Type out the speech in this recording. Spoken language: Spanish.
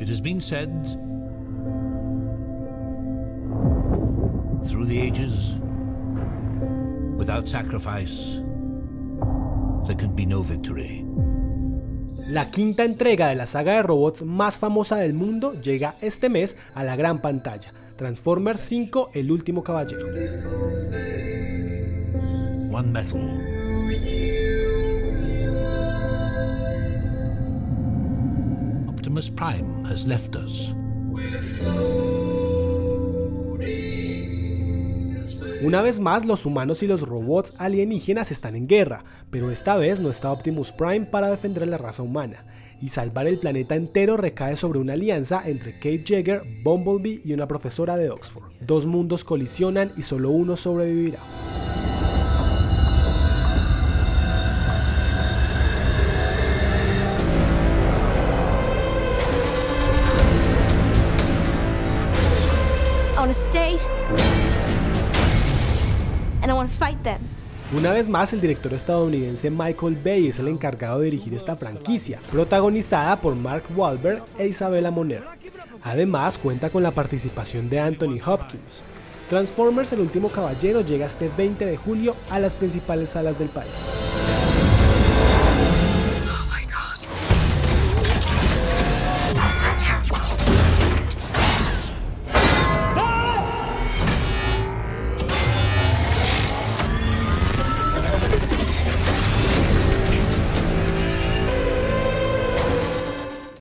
It has been said through the ages, without sacrifice, there can be no victory. La quinta entrega de la saga de robots más famosa del mundo llega este mes a la gran pantalla. Transformers 5 El último caballero. One metal. Optimus Prime has left. Una vez más, los humanos y los robots alienígenas están en guerra, pero esta vez no está Optimus Prime para defender a la raza humana, y salvar el planeta entero recae sobre una alianza entre Kate Jagger, Bumblebee y una profesora de Oxford. Dos mundos colisionan y solo uno sobrevivirá. Una vez más, el director estadounidense Michael Bay es el encargado de dirigir esta franquicia, protagonizada por Mark Wahlberg e Isabella Moner. Además, cuenta con la participación de Anthony Hopkins. Transformers El último caballero llega este 20 de julio a las principales salas del país.